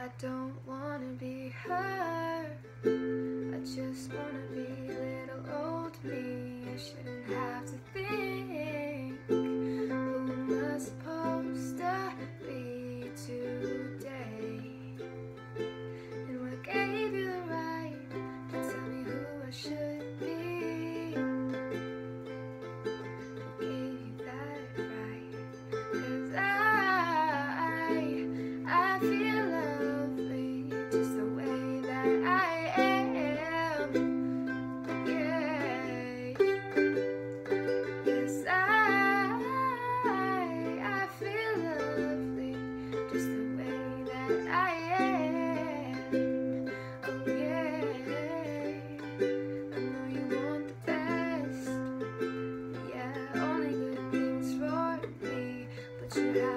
I don't wanna be her. I just wanna be little old me. I think to